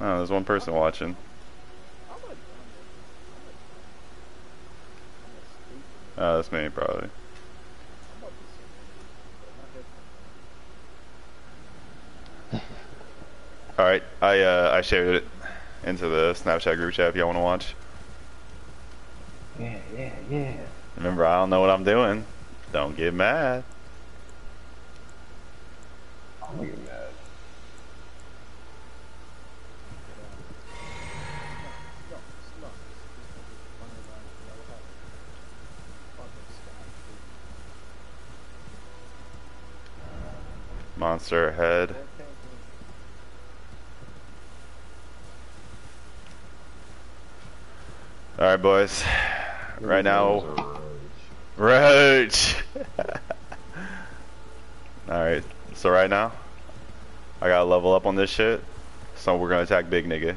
No, there's one person watching. Uh, that's me, probably. Alright, I uh, I shared it into the Snapchat group chat if y'all want to watch. Yeah, yeah, yeah. Remember, I don't know what I'm doing. Don't get mad. Monster ahead. Alright, boys. Right now, Roach! Alright, so right now, I gotta level up on this shit. So we're gonna attack big nigga.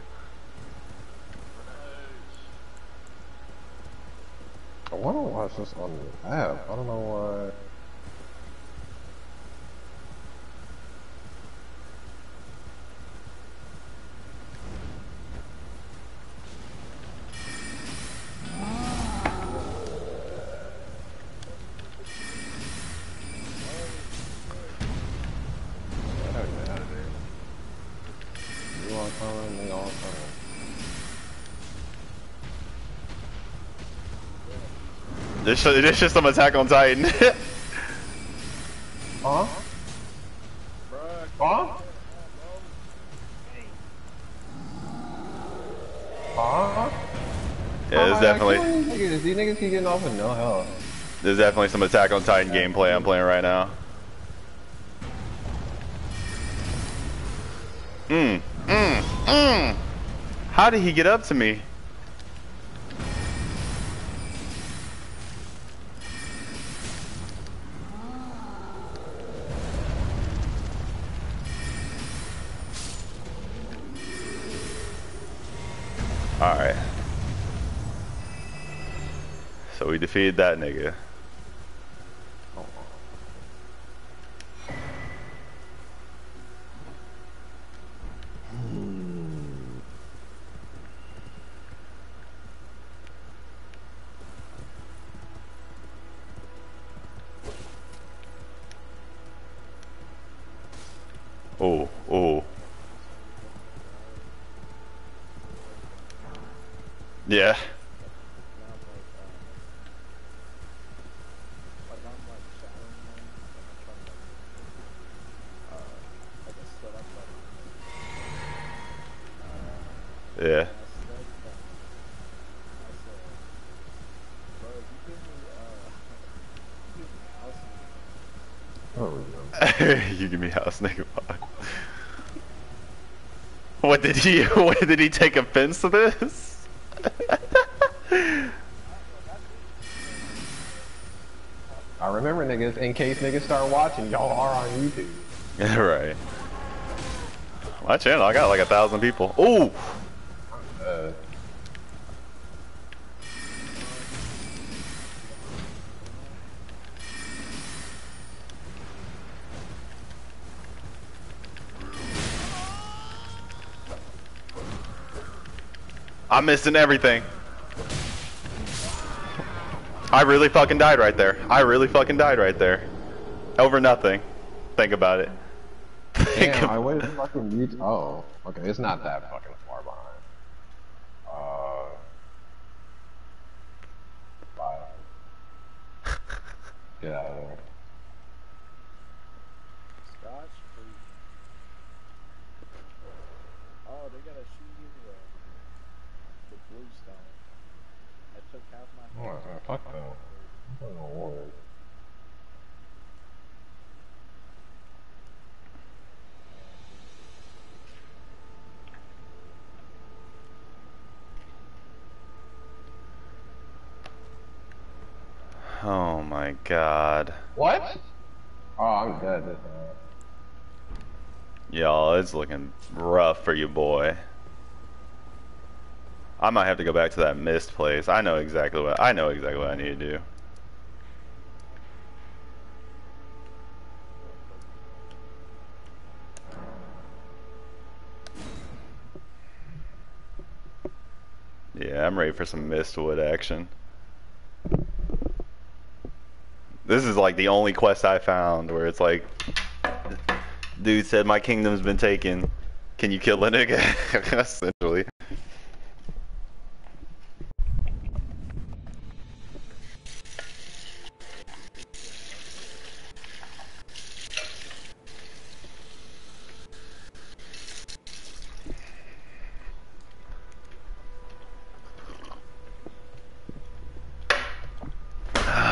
I wanna watch this on the app. I don't know why. This, this just some attack on Titan. Huh? Huh? Huh? yeah, there's oh Alright, definitely These niggas, these niggas keep getting off with no health. there's definitely some attack on Titan gameplay I'm playing right now. Mmm, mmm, mmm. How did he get up to me? Defeated that nigga. Oh, oh. Yeah. Oh, we go. you give me house nigga. What did he what did he take offense to this? I remember niggas, in case niggas start watching, y'all are on YouTube. Right. My channel, I got like a thousand people. Ooh! I'm missing everything. I really fucking died right there. I really fucking died right there. Over nothing. Think about it. Think damn, I waited fucking. Oh, okay, it's not that far behind. Uh, bye. Get out of there. Scotch free. Oh, they got a shoe uh, the blue stone. I took half my Oh, fuck that. I'm playing on Warriors. oh my god. What? Oh, I'm dead. Y'all, it's looking rough for you, boy. I might have to go back to that mist place. I know exactly what I know exactly what I need to do. Yeah, I'm ready for some Mistwood action. This is like the only quest I found where it's like, dude said my kingdom's been taken. Can you kill a nigga? Essentially.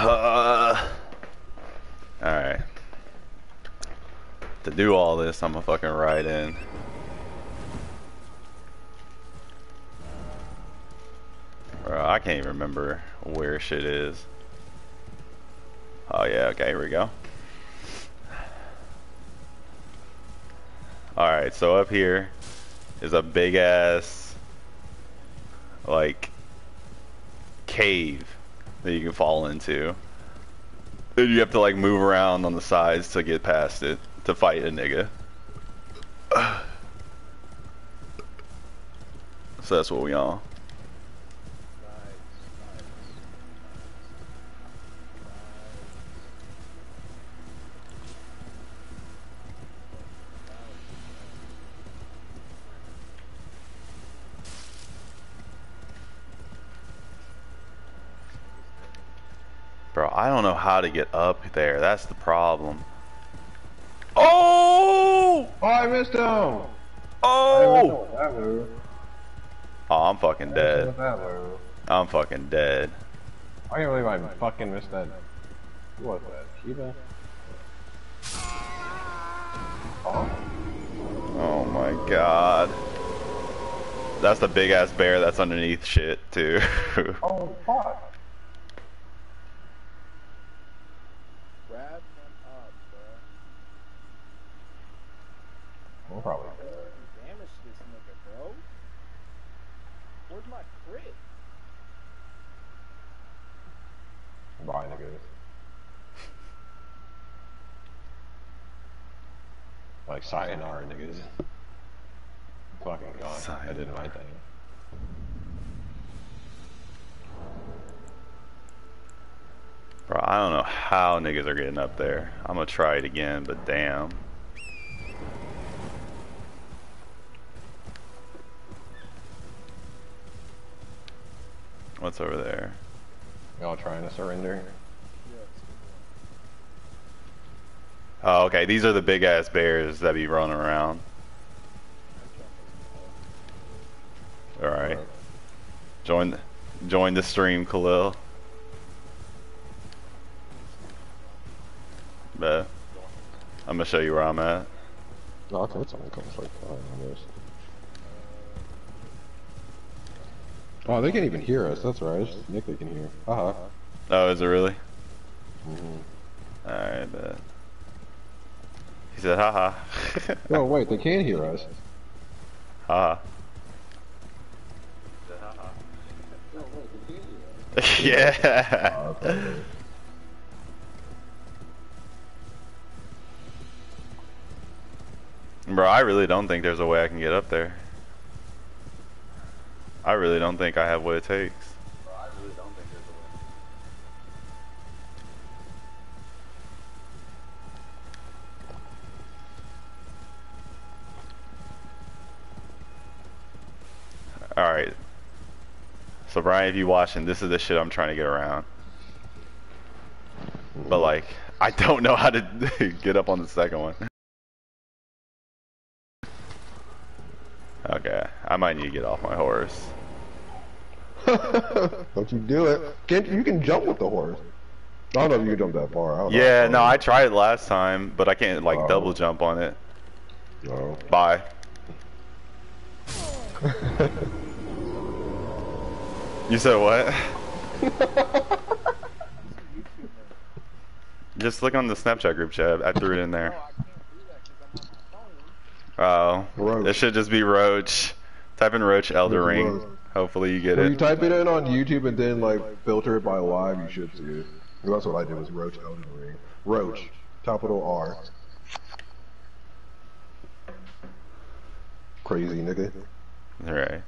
Uh, Alright. To I'm gonna fucking ride in. Bro, I can't even remember where shit is. Oh yeah, okay, here we go. Alright, so up here is a big ass like cave that you can fall into. And you have to like move around on the sides to get past it to fight a nigga. So that's what we nice, Bro, I don't know how to get up there. That's the problem. Oh! I missed him! I missed Oh! that. Oh, I'm fucking I missed him dead. with that move. I'm fucking dead. I can't believe I fucking missed that. Who was that? Shiva? Oh. Oh my god. That's the big ass bear that's underneath shit, too. Oh, fuck. Grab him up, bro. We're probably. Damage this nigga, bro. Where's my crit? Bye, niggas. Like sayonara, niggas. Fucking gone. I did my thing. Bro, I don't know how niggas are getting up there. I'm gonna try it again, but damn. What's over there? Y'all trying to surrender? Oh, okay. These are the big ass bears that be running around. All right. Join, the, join the stream, Khalil. Bet. I'm gonna show you where I'm at. No, okay, it's only comes like five on Oh, they can't even hear us. That's right. It's just Nick they can hear. Uh huh. Oh, is it really? Mm-hmm. Alright, bet. He said, haha. No, wait, they can hear us. haha. yeah. Oh, that's okay. Bro, I really don't think there's a way I can get up there. I really don't think I have what it takes. Alright. So Brian, if you watching, this is the shit I'm trying to get around. But like, I don't know how to get up on the second one. Okay, I might need to get off my horse. don't you do it. Can't you can jump with the horse. I don't know if you can jump that far. Yeah, no, I tried it last time, but I can't like Oh. double jump on it. No. Bye. You said what? Just look on the Snapchat group chat. I threw it in there. Oh, I can't do that because I'm on my phone. Oh, it should just be Roach. Type in Roach Elder Ring. Hopefully you get when it. You type it in on YouTube and then like filter it by live, you should see it. That's what I did was Roach Elder Ring. Roach, capital R. Crazy nigga. Alright.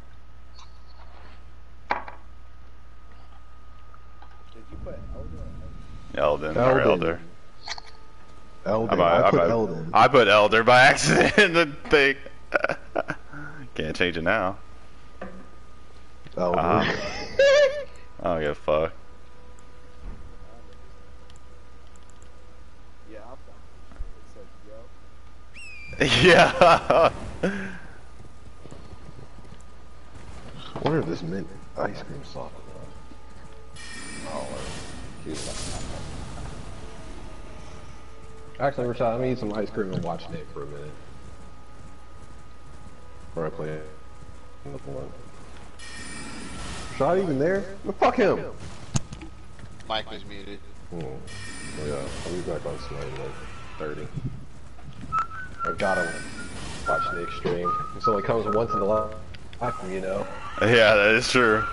Elden, Elden or Elder. Elden. I, I, I, I, put Elden. I put Elder by accident in the thing. Can't change it now. Oh, Uh-huh. I don't give a fuck. Yeah, I'm done. It's. Yeah. I wonder if this mint ice cream soft enough. Oh. Actually, Rashad, let me eat some ice cream and watch Nick for a minute. Before I play it. with one. Rashad even there? Well, fuck him! Mike was muted. Hmm. Oh, yeah, I'll be back on Slay like 30. I gotta watch the extreme. This only comes once in a life, you know. yeah, that is true.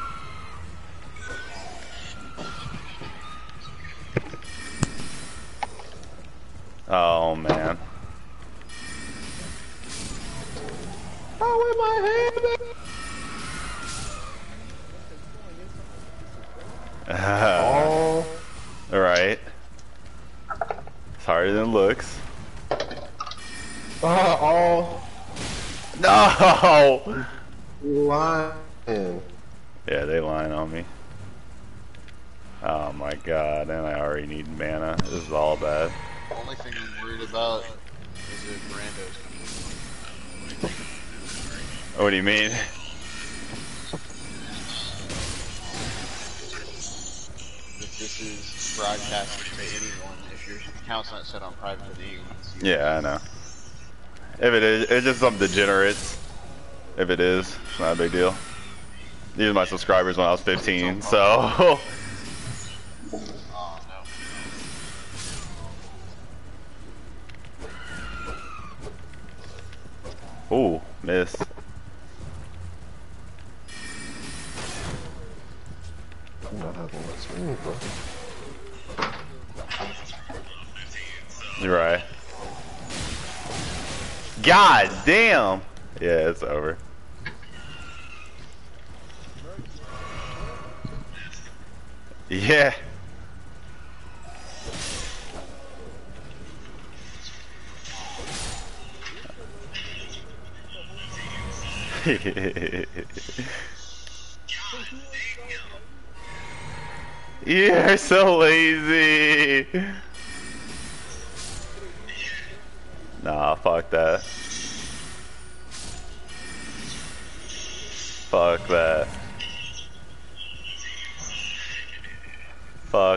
No! lying. Yeah, they lying on me. Oh my god, and I already need mana. This is all bad. The only thing I'm worried about is if Brando's coming. What do you mean? If this is broadcasted to anyone, if your account's not set on private, then anyone can. Yeah, I know. If it is, it's just some degenerates. If it is, it's not a big deal. These are my subscribers when I was 15, so. Oh. Ooh, miss. You're right. God damn! Yeah, it's over. Yeah. You're so lazy. Nah, fuck that. Fuck that.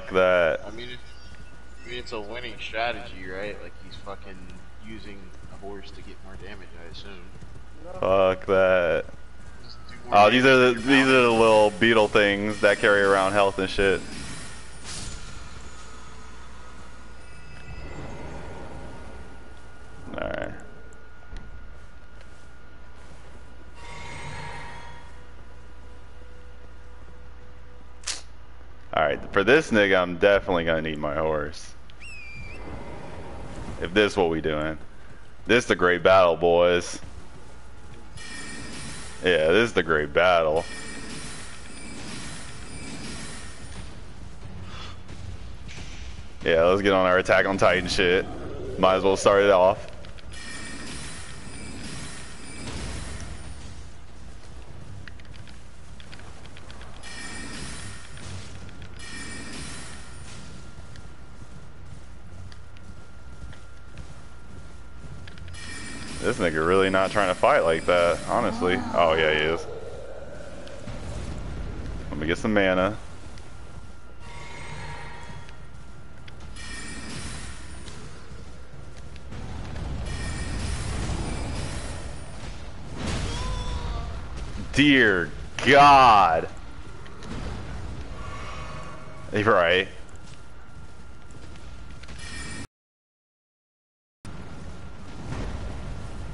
Fuck that. I mean, I mean, it's a winning strategy, right? Like he's fucking using a horse to get more damage, I assume. Fuck that. Just do more Oh, these are the damage with your these are the little beetle things that carry around health and shit. Alright. Alright, for this nigga, I'm definitely gonna need my horse. If this what we doing. This the great battle, boys. Yeah, this is the great battle. Yeah, let's get on our Attack on Titan shit. Might as well start it off. Not trying to fight like that, honestly. Oh yeah, he is. Let me get some mana. Dear God. Right.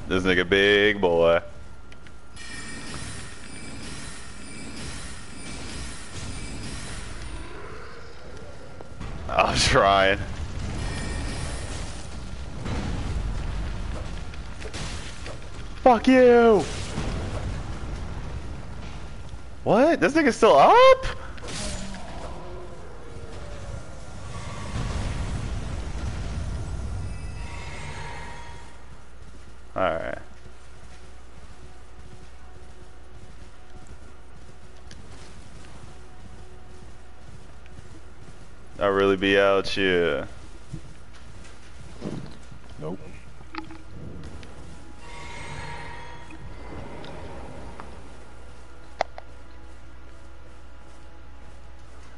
This nigga big boy. I'm trying. Fuck you! What? This nigga's still up? Really be out here. Nope.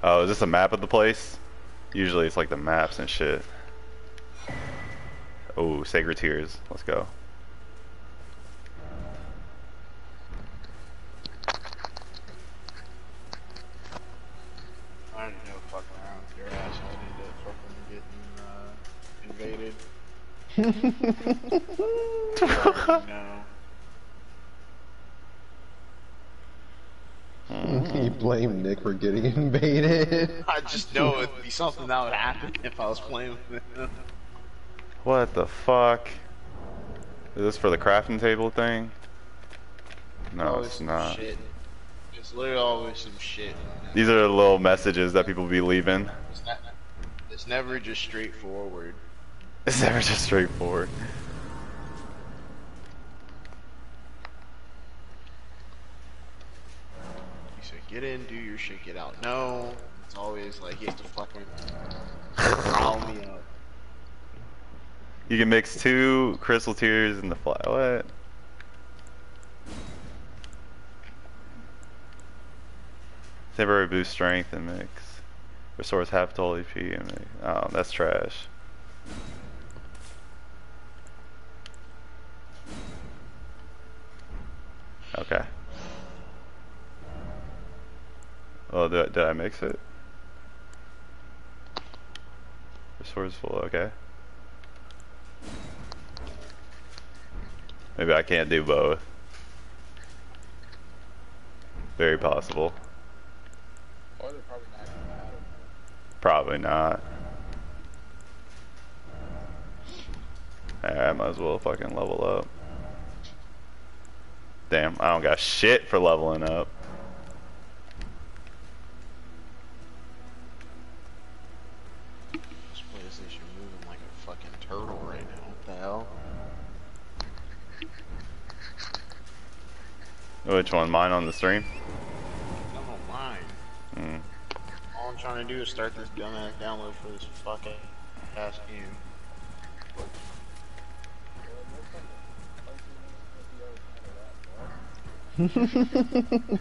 Oh, is this a map of the place? Usually it's like the maps and shit. Oh, Sacred Tears. Let's go. Something that would happen if I was playing with him. What the fuck? Is this for the crafting table thing? No, Always it's not. Shit. It's literally always some shit. These are the little messages that people be leaving. It's, not, it's never just straightforward. It's never just straightforward. You say get in, do your shit, get out. No, always like you have to fucking rile me up. You can mix two crystal tears in the fly. What? Temporary boost strength and mix. Restores half total FP and mix. Oh, that's trash. Okay. Oh, did, did I mix it? Restores full, okay. Maybe I can't do both. Very possible. Probably not. Probably not. Alright, I might as well fucking level up. Damn, I don't got shit for leveling up. This PlayStation moving like a fucking turtle right now. What the hell? Which one? Mine on the stream? I don't. Mm. All I'm trying to do is start this dumbass download for this fucking ass game.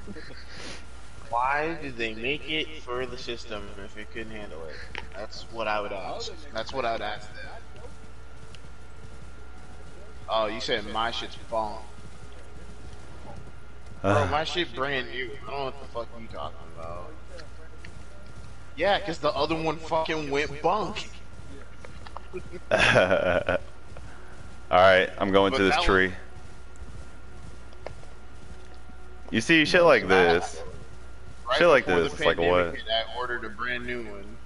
Why did they make it for the system if it couldn't handle it? That's what I would ask. That's what I would ask them. Oh, you said my shit's falling. Bro, uh. my shit brand new. I don't know what the fuck you talking about. Yeah, cause the other one fucking went bunk. Alright, I'm going But to this tree. You see shit like this. Right Shit like this, it's like what? hit, I ordered a brand new one.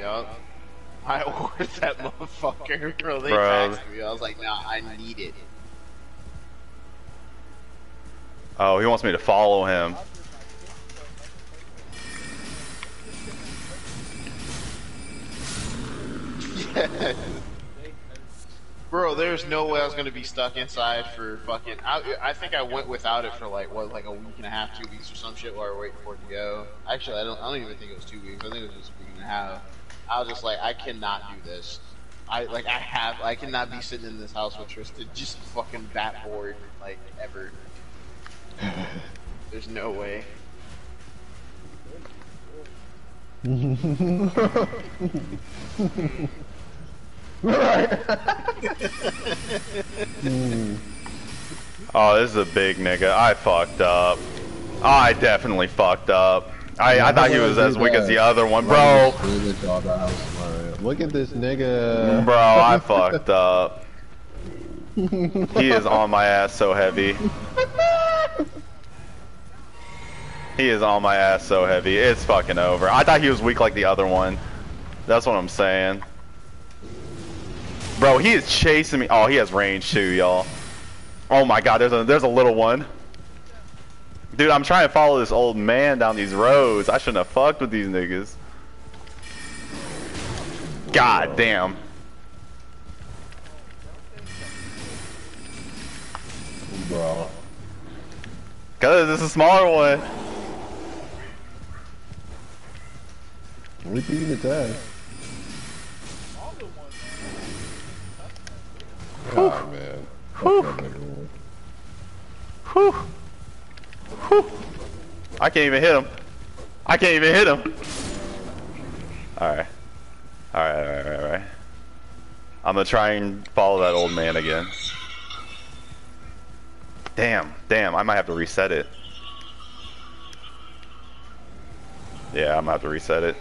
Yup. I ordered that motherfucker, bro. They Bro. me. I was like, nah, I need it. Oh, he wants me to follow him. Bro, there's no way I was gonna be stuck inside for fucking. I, I think I went without it for like what, like a week and a half, two weeks or some shit while we were waiting for it to go. Actually, I don't. I don't even think it was two weeks. I think it was just a week and a half. I was just like, I cannot do this. I like, I have. I cannot be sitting in this house with Tristan just fucking that bored like ever. There's no way. Oh, this is a big nigga. I fucked up. I definitely fucked up. I, I thought he was as weak as the other one, bro. Look at this nigga. Bro, I fucked up. He is on my ass so heavy. He is on my ass so heavy. It's fucking over. I thought he was weak like the other one. That's what I'm saying. Bro, he is chasing me. Oh, he has range too, y'all. Oh my god, there's a there's a little one. Dude, I'm trying to follow this old man down these roads. I shouldn't have fucked with these niggas. God damn. Bro. Cause is a smaller one. We beating its ass. All. Oh man. Fuck that nigga, man. Whew. Whew. I can't even hit him. I can't even hit him. Alright. Alright, alright, alright, alright. I'm gonna try and follow that old man again. Damn, damn, I might have to reset it. Yeah, I'm gonna have to reset it.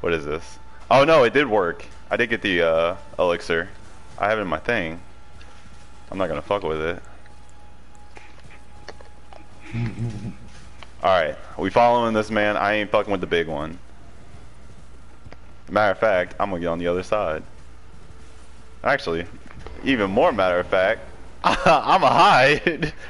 What is this? Oh no, it did work. I did get the uh, elixir. I have it in my thing. I'm not gonna fuck with it. Alright, we following this man. I ain't fucking with the big one. Matter of fact, I'm gonna get on the other side. Actually, even more matter of fact, I'm a hide.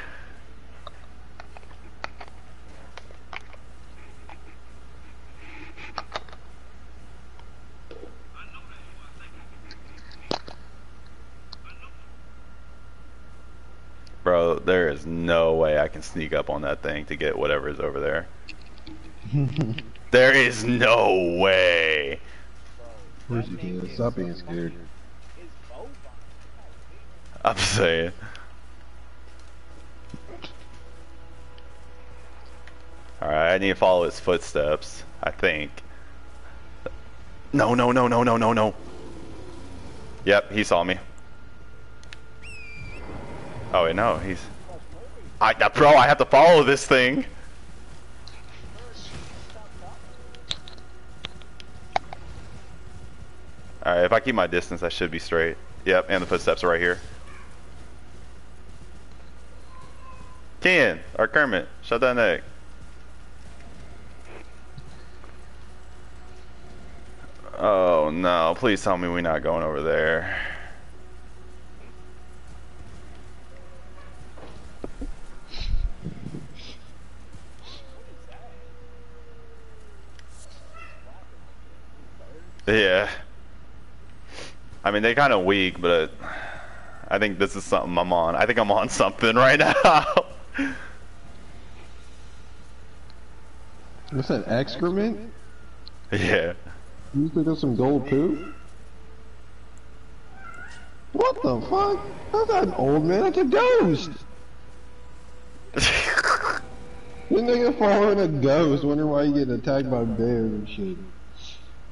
Bro, there is no way I can sneak up on that thing to get whatever is over there. there is no way. Where's you kid? Stop being scared. I'm saying. Alright, I need to follow his footsteps, I think. No, no, no, no, no, no, no. Yep, he saw me. Oh, wait, no, he's... I, bro, I have to follow this thing. Alright, if I keep my distance, I should be straight. Yep, and the footsteps are right here. Ken, or Kermit, shut that neck. Oh no, please tell me we're not going over there. Yeah. I mean, they kind of weak, but I think this is something I'm on. I think I'm on something right now. What's that, excrement? yeah. You think there's some gold poop? What the fuck? That's not an old man, that's a ghost! This nigga following a ghost, wondering why you get attacked by bears and shit.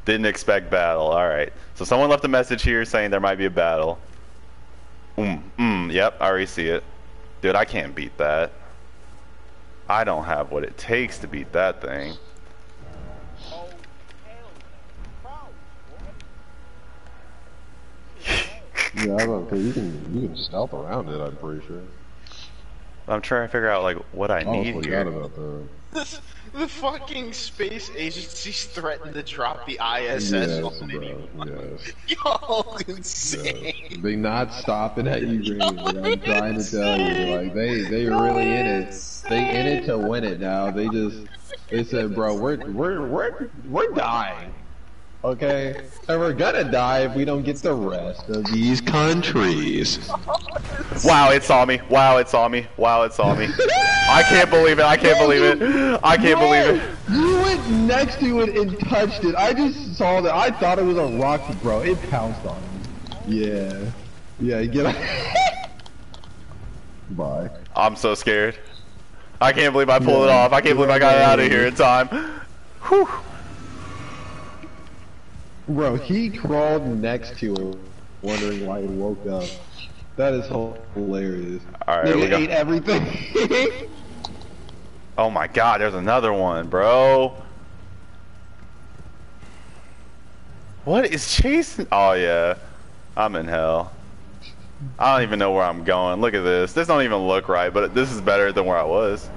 Didn't expect battle. All right. So someone left a message here saying there might be a battle. Mm, mm, yep, I already see it. Dude, I can't beat that. I don't have what it takes to beat that thing. Oh, hell no. Bro, what? Yeah, I don't you can, you can stealth around it, I'm pretty sure. I'm trying to figure out like what I I need here. forgot about that. The fucking space agencies threatened to drop the ISS Yes, on bro, anyone. yes. Yo, insane. yes. They not stopping at Ukraine, I'm trying to tell you, like, they, they really in it. They in it to win it now, they just, they said, bro, we're, we're, we're, we're dying. Okay? And we're gonna die if we don't get the rest of these countries. Wow, it saw me. Wow, it saw me. Wow, it saw me. I can't believe it. I can't believe it. I can't believe it. You went next to it and touched it. I just saw that. I thought it was a rock, bro. It pounced on me. Yeah. Yeah, get out. Bye. I'm so scared. I can't believe I pulled it off. I can't believe I got it out of here in time. Whew. Bro, he crawled next to it, wondering why he woke up. That is hilarious. All right, we ate everything. Oh my god, there's another one, bro. What is chasing? Oh yeah, I'm in hell. I don't even know where I'm going. Look at this. This don't even look right, but this is better than where I was.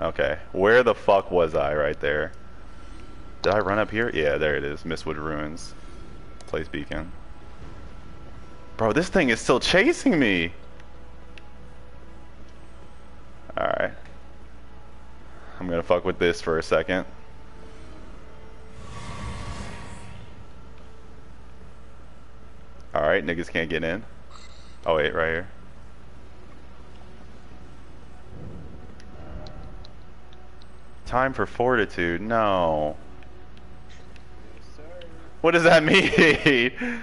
Okay, where the fuck was I right there? Did I run up here? Yeah, there it is. Mistwood Ruins. Place beacon. Bro, this thing is still chasing me. Alright. I'm gonna fuck with this for a second. Alright, niggas can't get in. Oh wait, right here. Time for fortitude. No. What does that mean?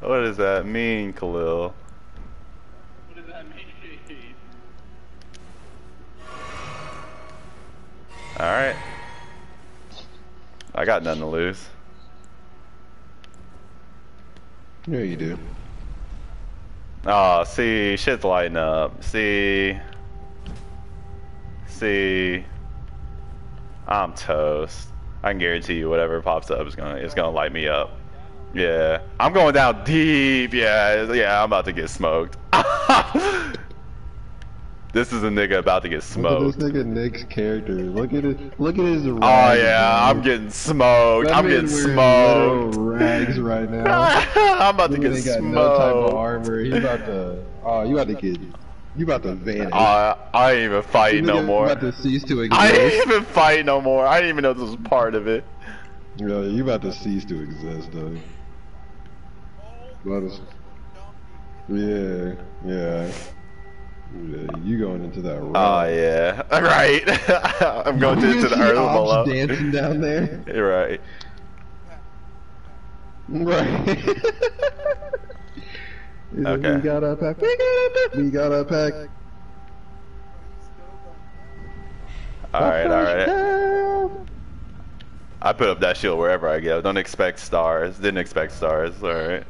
what does that mean, Khalil? What does that mean? Alright. I got nothing to lose. Yeah, you do. Oh, see, shit's lighting up. See. See. I'm toast. I can guarantee you whatever pops up is gonna it's gonna light me up. Yeah. I'm going down deep, yeah, yeah, I'm about to get smoked. this is a nigga about to get smoked. Look smoked. at this nigga Nick's character. Look at it. Look at his. Rags, Oh yeah. I'm getting smoked. That I'm getting smoked. rags right now. I'm about to get got no type of armor. He about to. Oh, you about to get. You about to vanish. Uh, I ain't even fighting no more. About to cease to I exist. ain't even fighting no more. I didn't even know this was part of it. Yo, you about to cease to exist, though. Yeah, yeah. Yeah, you going into that room. Oh yeah, right. I'm going to, to the earth below. dancing down there. You're right. Right. He's like, Okay. We got our pack. We got our pack. We got our pack. All right, all right. I put up that shield wherever I go. Don't expect stars. Didn't expect stars. All right.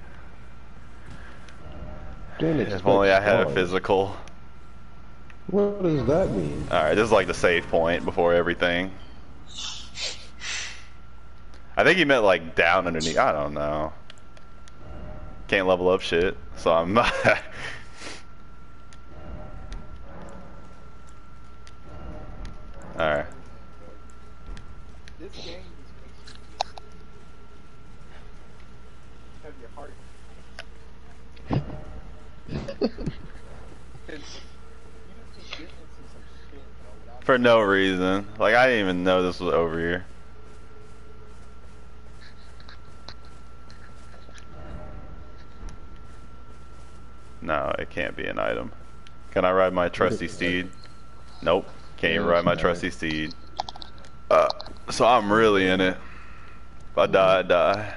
If only I had a physical. What does that mean? All right, this is like the save point before everything. I think he meant like down underneath. I don't know. Can't level up shit, so I'm. Not. All right. This game just makes you have your heart. It's, you just keep getting into some shit, bro, without For no reason. Like I didn't even know this was over here. No, it can't be an item. Can I ride my trusty steed? Nope. Can't even ride my trusty steed. Uh, so I'm really in it. If I die, I die.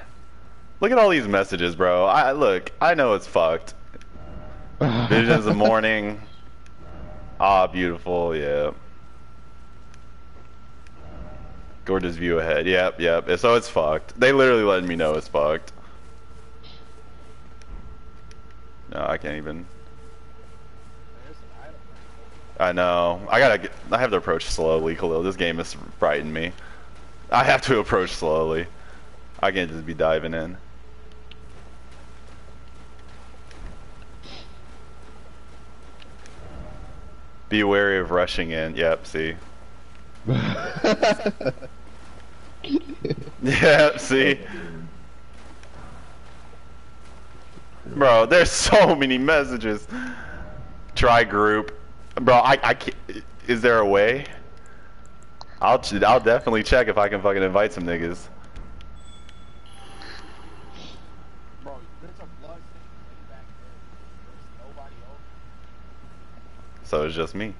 Look at all these messages, bro. I look. I know it's fucked. Visions of morning. Ah, beautiful. Yeah. Gorgeous view ahead. Yep, yep. So it's fucked. They literally letting me know it's fucked. No, I can't even. there's an item. I know. I gotta. Get, I have to approach slowly, Khalil. This game is frightening me. I have to approach slowly. I can't just be diving in. Be wary of rushing in. Yep. See. Yeah. See. Bro, there's so many messages. Try group. Bro, I, I can't, is there a way? I'll, ch- I'll definitely check if I can fucking invite some niggas. Bro, there's a blood thing back there. There's nobody else. So it's just me.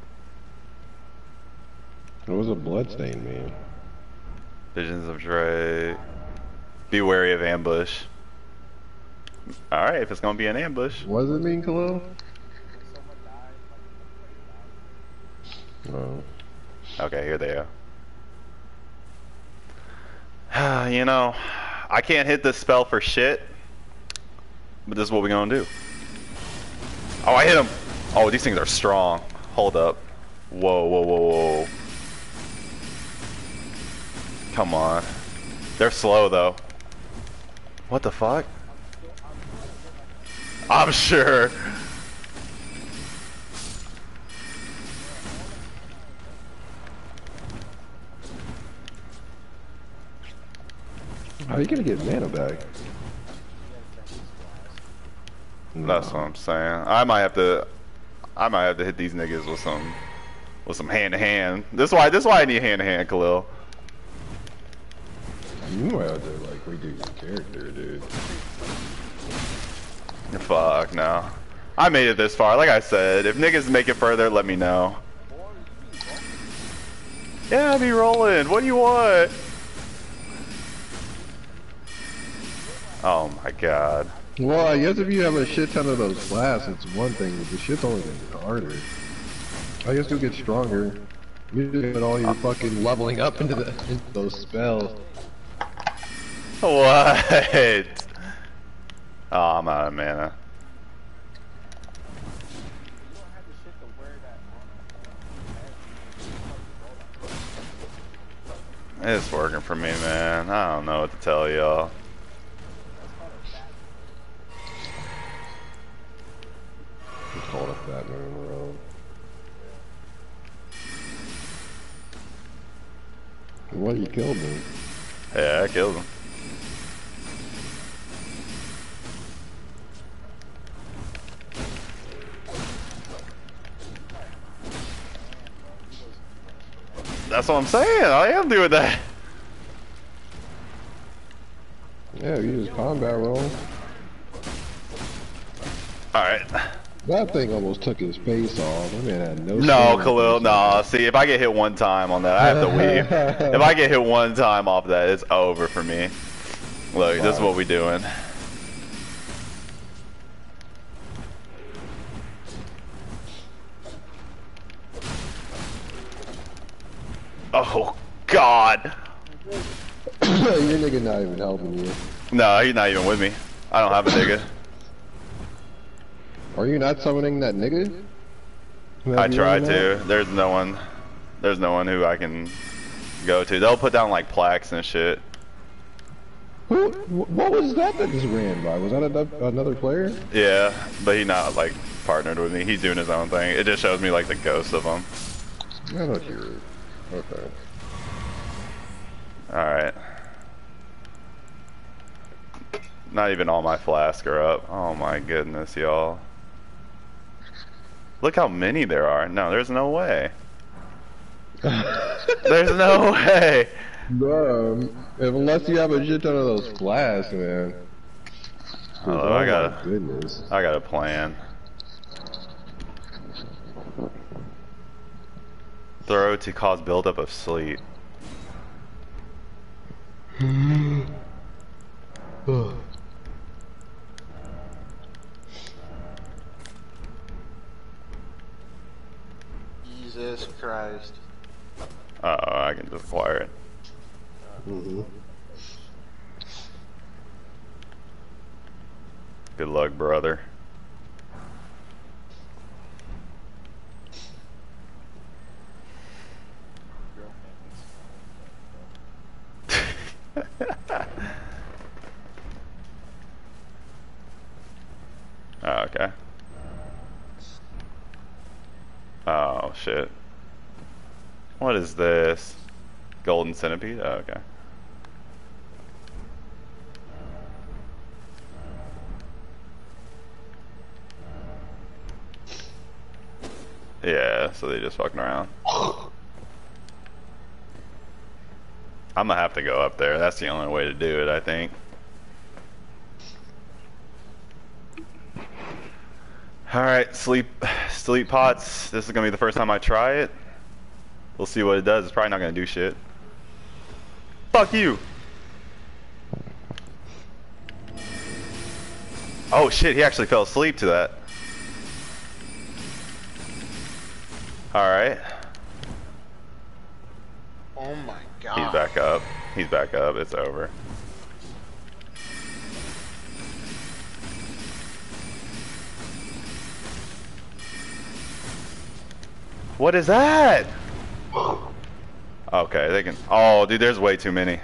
What was a bloodstain mean? Visions of Dre. Be wary of ambush. Alright, if it's gonna be an ambush. What does it mean, Khalil? When someone dies, like, Oh. Okay, here they are. you know, I can't hit this spell for shit. But this is what we're gonna do. Oh, I hit him! Oh, these things are strong. Hold up. Whoa, whoa, whoa, whoa. Come on. They're slow, though. What the fuck? I'm sure. How are you gonna get mana back? That's what I'm saying. I might have to. I might have to hit these niggas with some, with some hand to hand. This why. This why I need hand to hand, Khalil. You might have to like redo your character, dude. Fuck no. I made it this far. Like I said, if niggas make it further, let me know. Yeah, be rolling. What do you want? Oh my god. Well, I guess if you have a shit ton of those flasks, it's one thing, but the shit's only gonna get harder. I guess you'll get stronger. You just get all your fucking leveling up into the into those spells. What? Oh, I'm out of mana. You don't have the shit to wear that on. It's working for me, man. I don't know what to tell y'all. It's called a fat man road. What you killed me? Yeah, I killed him. That's what I'm saying. I am doing that. Yeah, you just combat roll. Alright. That thing almost took his face off. That man had no. No. Khalil, no. See, if I get hit one time on that, I have to weave. if I get hit one time off that, it's over for me. Look, this is what we doing. God. Your nigga not even helping you. No, he's not even with me. I don't have a nigga. Are you not summoning that nigga? Who I have you tried to. now? There's no one. There's no one who I can go to. They'll put down like plaques and shit. Who? What was that that just ran by? Was that a, another player? Yeah, but he not like partnered with me. He's doing his own thing. It just shows me like the ghost of him. I thought you were. Okay. All right. Not even all my flasks are up. Oh my goodness, y'all. Look how many there are. No, there's no way. There's no way. Bro, unless you have a shit ton of those flasks, man. Hello, oh I my got a, goodness. I got a plan. Throw to cause buildup of Jesus Christ. Uh oh, I can just acquire it. Mhm. Good luck, brother. Girl Oh, okay. Oh, shit. What is this? Golden centipede? Oh, okay. Yeah, so they just fucking around. I'm gonna have to go up there. That's the only way to do it, I think. All right, sleep, sleep pots. This is gonna be the first time I try it. We'll see what it does. It's probably not gonna do shit. Fuck you. Oh shit, he actually fell asleep to that. All right, Oh my god. he's back up. He's back up. It's over. What is that? Okay, they can. Oh, dude, there's way too many.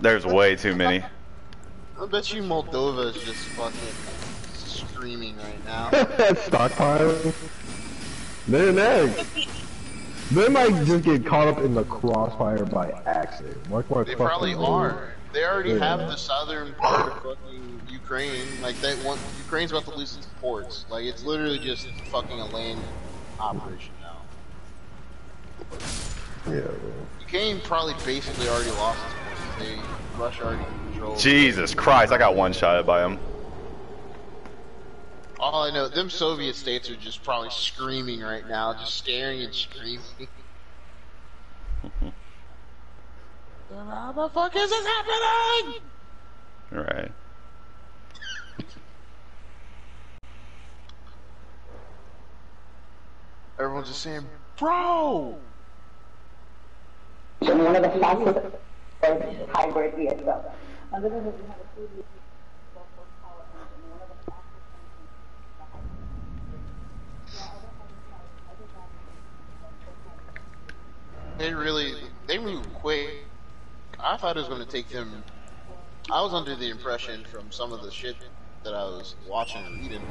There's way too many. I bet you Moldova is just fucking screaming right now. Stockpile. They're next. They might just get caught up in the crossfire by accident. Mark my They probably word. are. They already Yeah. have the southern part of fucking Ukraine. Like they want Ukraine's about to lose its ports. Like it's literally just fucking a land operation now. Yeah, bro. Ukraine probably basically already lost its ports. they Russia already controls. Jesus Christ, I got one shot by him. All I know, them Soviet states are just probably screaming right now, just staring and screaming. How the fuck is this happening? Right. Everyone's just saying, bro! And one of the fastest hybrid the fastest engines. They really, they move quick. I thought it was going to take them. I was under the impression from some of the shit that I was watching and reading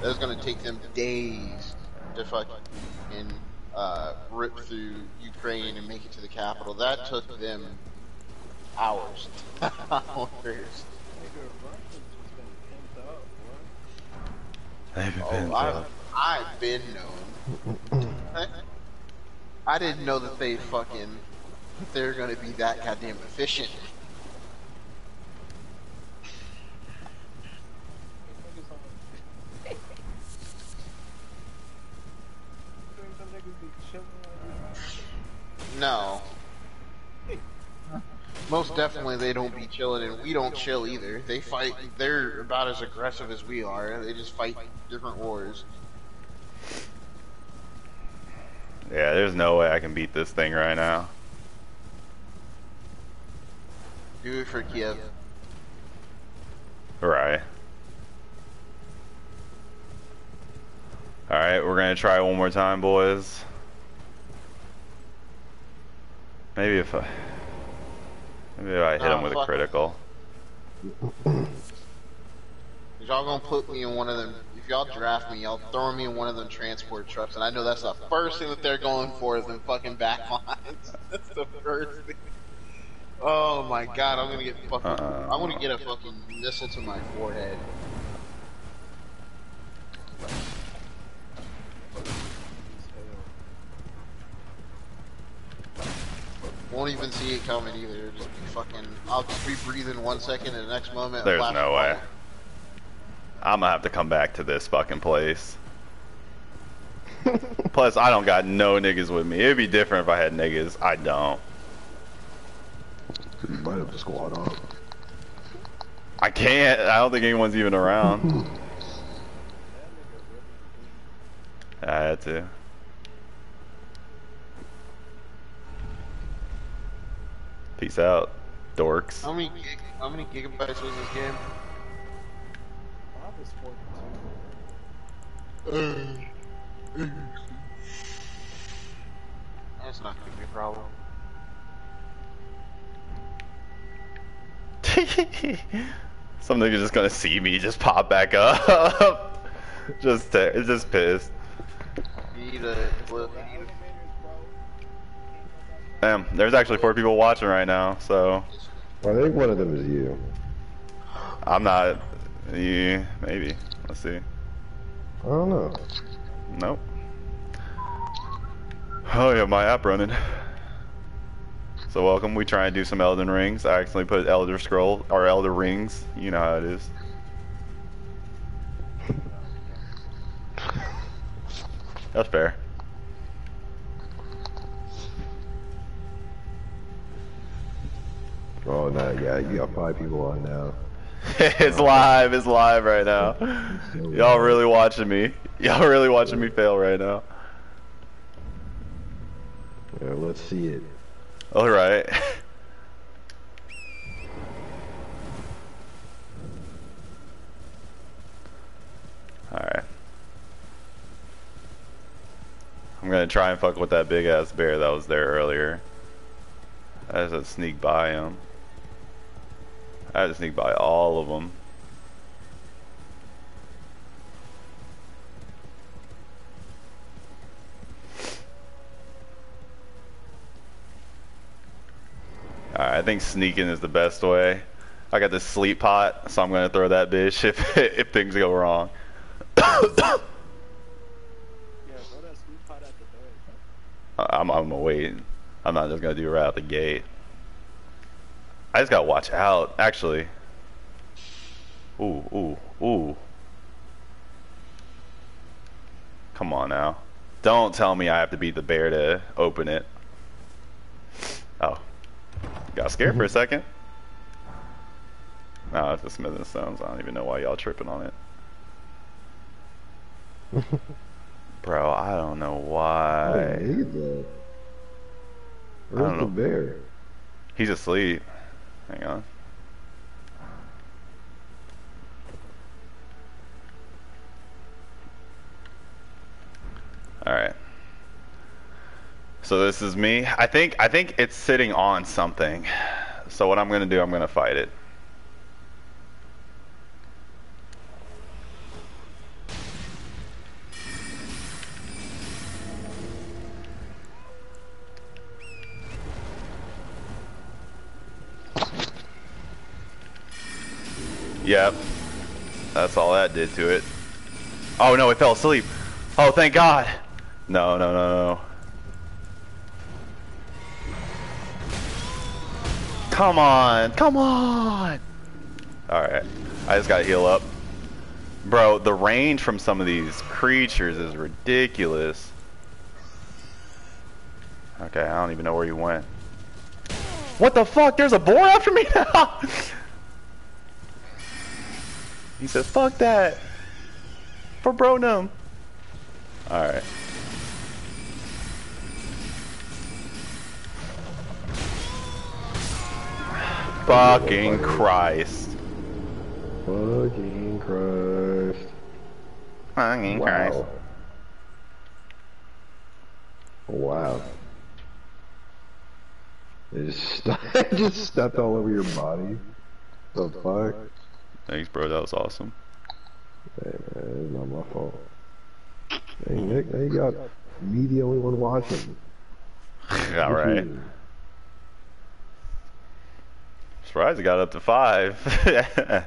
that it was going to take them days to fucking uh, rip through Ukraine and make it to the capital. That took them hours. hours. Nigga, Russia's just been pimped up, boy. They've been Oh, pinned I've. I've been known. I, I didn't know that they fucking they're gonna be that goddamn efficient. These niggas on- You think them niggas be chilling like this? No. Most definitely they don't be chilling and we don't chill either. They fight they're about as aggressive as we are. They just fight different wars. Yeah, there's no way I can beat this thing right now. Do it for Kiev. Right. Alright, we're gonna try one more time, boys. Maybe if I... Maybe if I hit him Oh, with a critical. Y'all gonna put me in one of them. If y'all draft me, y'all throw me in one of them transport trucks, and I know that's the first thing that they're going for is them fucking back lines. that's the first thing. Oh my god, I'm gonna get fucking. Uh-uh. I'm gonna get a fucking missile to my forehead. Won't even see it coming either. Just be fucking. I'll just be breathing one second, and the next moment. There's no of way. fire. I'm gonna have to come back to this fucking place. Plus, I don't got no niggas with me. It'd be different if I had niggas. I don't. You might have to squad up. I can't. I don't think anyone's even around. I had to. Peace out, dorks. How many gig, how many gigabytes was this game? Bob is 42. That's not gonna be a problem. Some nigga just gonna see me just pop back up. just, just pissed. You need a well, you need Damn, there's actually four people watching right now, so I think one of them is you. I'm not. Yeah, maybe. Let's see. I don't know. Nope. Oh yeah, my app running. So welcome. We try and do some Elden Rings. I accidentally put Elder Scroll or Elder Rings. You know how it is. That's fair. Oh no, yeah, you got five people on now. it's live. It's live right now. Y'all really watching me. Y'all really watching me fail right now. Yeah, let's see it. All right. All right. I'm gonna try and fuck with that big ass bear that was there earlier. I to sneak by him. I had to sneak by all of them. Alright, I think sneaking is the best way. I got this sleep pot, so I'm gonna throw that bitch if if things go wrong. Yeah, throw that sweet pot at the door. I'm I'm gonna wait. I'm not just gonna do it right out the gate. I just gotta watch out, actually. Ooh, ooh, ooh. Come on now. Don't tell me I have to beat the bear to open it. Oh. Got scared for a mm-hmm. second. No, it's the smithing stones. I don't even know why y'all tripping on it. Bro, I don't know I why. need that. I Where's don't the know. bear? He's asleep. Hang on. Alright. So this is me. I think I think it's sitting on something. So what I'm gonna do, I'm gonna fight it. Yep. That's all that did to it. Oh no, it fell asleep. Oh, thank God. No, no, no, no. Come on, come on. Alright, I just gotta heal up. Bro, the range from some of these creatures is ridiculous. Okay, I don't even know where you went. What the fuck? There's a boar after me now? he said, fuck that. For Bronum. Alright. Fucking Christ. Fucking Christ. Fucking Christ. Wow. Wow. It just, stu- just stepped all over your body. The fuck? Thanks, bro. That was awesome. Hey man, it's not my fault. Hey Nick, now you got me the only one watching. All right. Surprised it got up to five.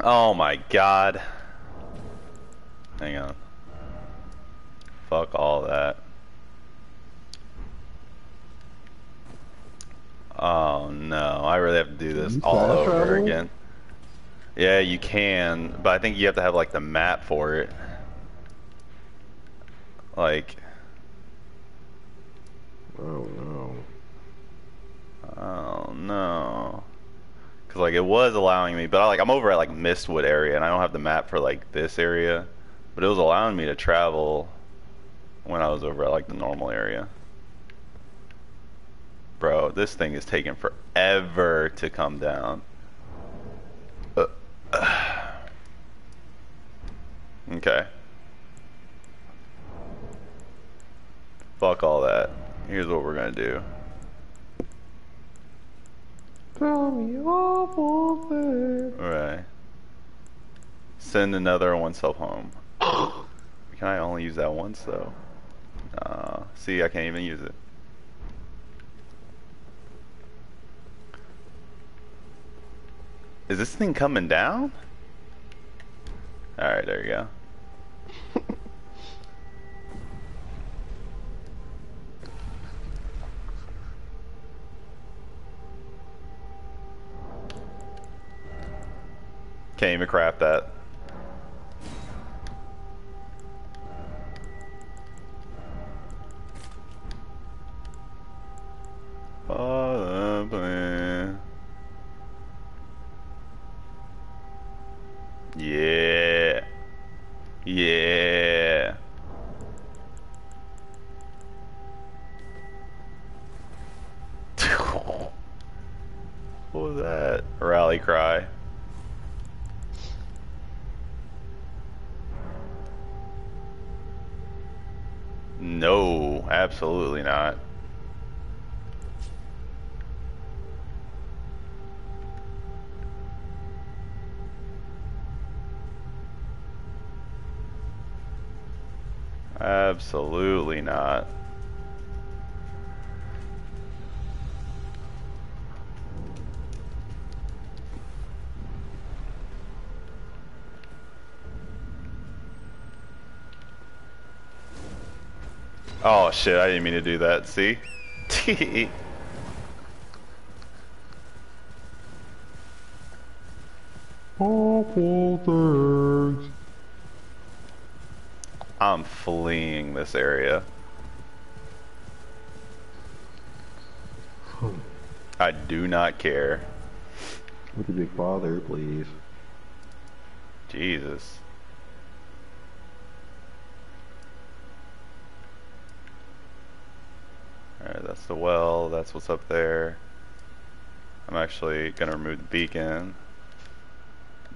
oh my god. Hang on. Fuck all that. Oh no, I really have to do this all over travel? again. Yeah, you can, but I think you have to have like the map for it. Like, Oh no. oh no. Cause like it was allowing me, but I like I'm over at like Mistwood area, and I don't have the map for like this area, but it was allowing me to travel when I was over at like the normal area. Bro, this thing is taking forever to come down. Uh, okay. Fuck all that. Here's what we're gonna do. Tell me awful thing. Alright. Send another oneself home. Can I only use that once though? Uh, see, I can't even use it. Is this thing coming down? Alright, there you go. Can't even craft that. Absolutely not. Absolutely Oh shit, I didn't mean to do that, see? I'm fleeing this area. I do not care. With the big father, please. Jesus. That's the well, that's what's up there. I'm actually gonna remove the beacon.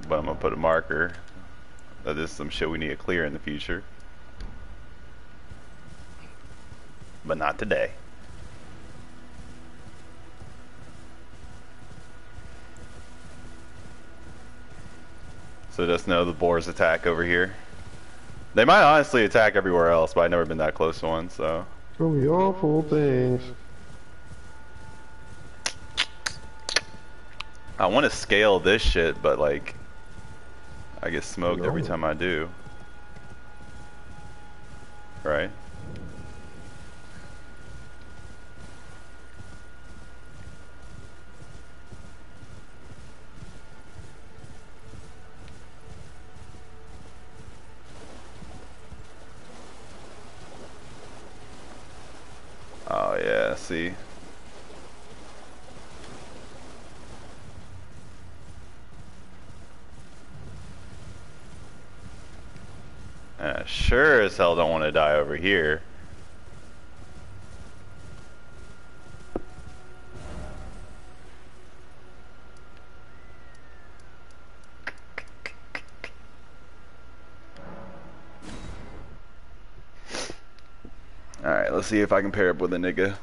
But I'm gonna put a marker. That is some shit we need to clear in the future. But not today. So just know the boars attack over here. They might honestly attack everywhere else, but I've never been that close to one, so. Tell me awful things. I want to scale this shit, but like, I get smoked every time I do. Right? Oh yeah, see. And I sure as hell don't want to die over here. Alright, let's see if I can pair up with a nigga.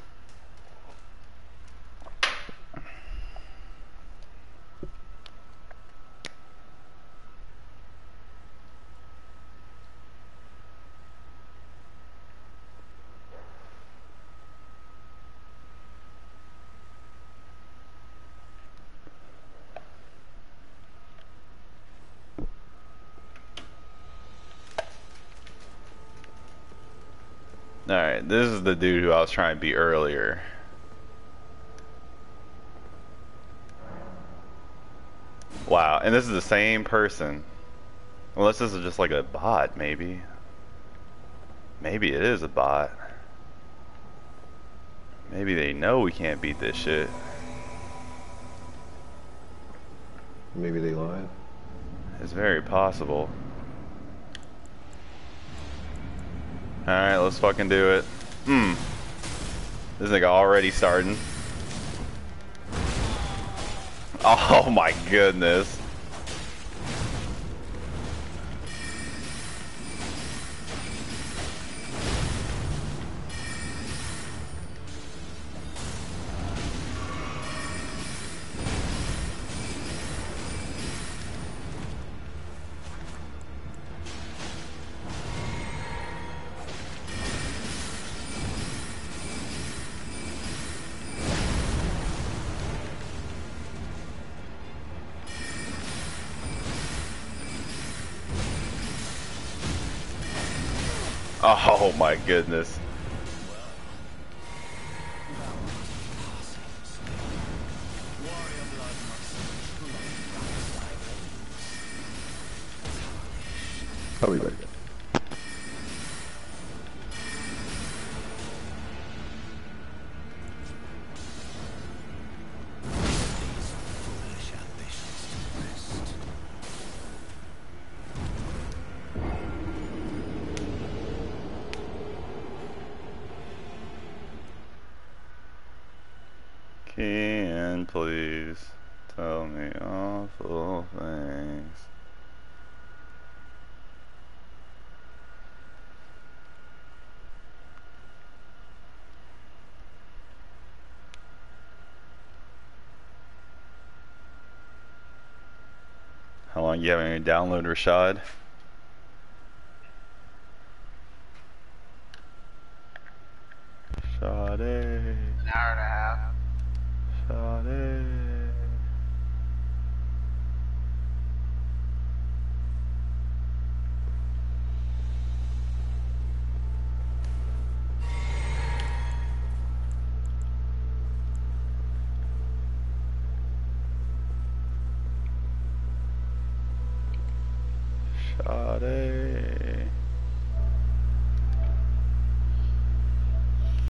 Alright, this is the dude who I was trying to beat earlier. Wow, and this is the same person. Unless this is just like a bot, maybe. Maybe it is a bot. Maybe they know we can't beat this shit. Maybe they lied. It's very possible. Alright, let's fucking do it. Hmm. This nigga already starting. Oh my goodness. Oh my goodness. You having to download Rashad?